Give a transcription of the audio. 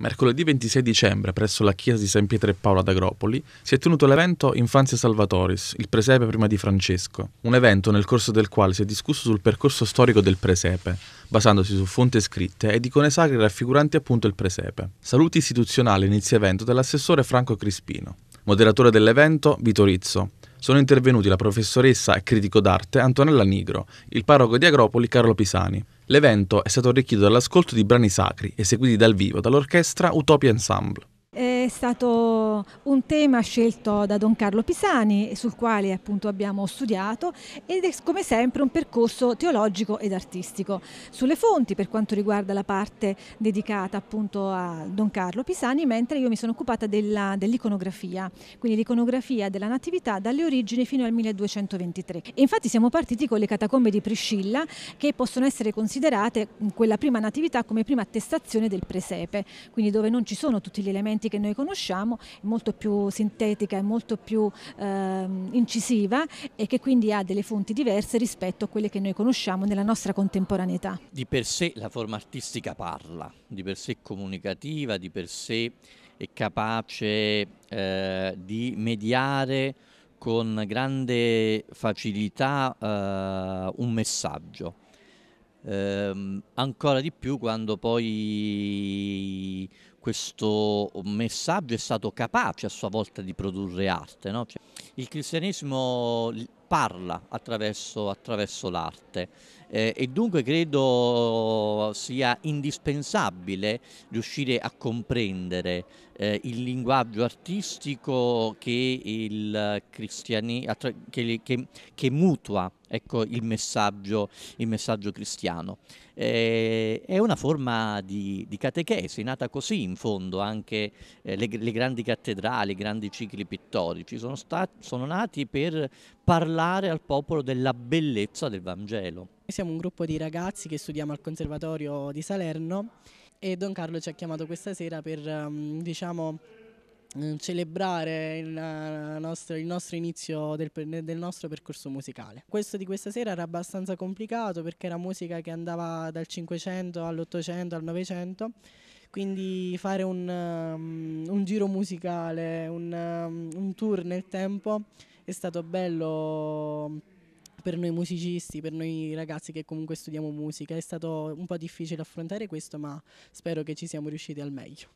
Mercoledì 26 dicembre, presso la chiesa di San Pietro e Paolo ad Agropoli, si è tenuto l'evento Infanzia Salvatoris, il presepe prima di Francesco, un evento nel corso del quale si è discusso sul percorso storico del presepe, basandosi su fonti scritte ed icone sacre raffiguranti appunto il presepe. Saluti istituzionali inizia evento dell'assessore Franco Crispino. Moderatore dell'evento, Vito Rizzo. Sono intervenuti la professoressa e critico d'arte Antonella Nigro, il parroco di Agropoli Carlo Pisani. L'evento è stato arricchito dall'ascolto di brani sacri eseguiti dal vivo dall'orchestra Utopia Ensemble. È stato un tema scelto da Don Carlo Pisani sul quale appunto abbiamo studiato ed è come sempre un percorso teologico ed artistico. Sulle fonti per quanto riguarda la parte dedicata appunto a Don Carlo Pisani, mentre io mi sono occupata dell'iconografia, quindi l'iconografia della Natività dalle origini fino al 1223. E infatti siamo partiti con le catacombe di Priscilla che possono essere considerate quella prima Natività come prima attestazione del presepe, quindi dove non ci sono tutti gli elementi che noi conosciamo, molto più sintetica e molto più eh, incisiva e che quindi ha delle fonti diverse rispetto a quelle che noi conosciamo nella nostra contemporaneità. Di per sé la forma artistica parla, di per sé comunicativa, di per sé è capace eh, di mediare con grande facilità eh, un messaggio. Eh, ancora di più quando poi questo messaggio è stato capace a sua volta di produrre arte. No? Cioè, il cristianesimo parla attraverso, attraverso l'arte eh, e dunque credo sia indispensabile riuscire a comprendere eh, il linguaggio artistico che, il che, che, che mutua ecco, il, messaggio, il messaggio cristiano. Eh, è una forma di, di, catechesi, nata così fondo anche eh, le, le, grandi cattedrali, i grandi cicli pittorici, sono, stati, sono nati per parlare al popolo della bellezza del Vangelo. Siamo un gruppo di ragazzi che studiamo al Conservatorio di Salerno e Don Carlo ci ha chiamato questa sera per um, diciamo, mm, celebrare il nostro, il nostro inizio del, del, nostro percorso musicale. Questo di questa sera era abbastanza complicato perché era musica che andava dal 500 all'800 al 900 quindi fare un, um, un giro musicale, un, um, un tour nel tempo è stato bello per noi musicisti, per noi ragazzi che comunque studiamo musica. È stato un po' difficile affrontare questo, ma spero che ci siamo riusciti al meglio.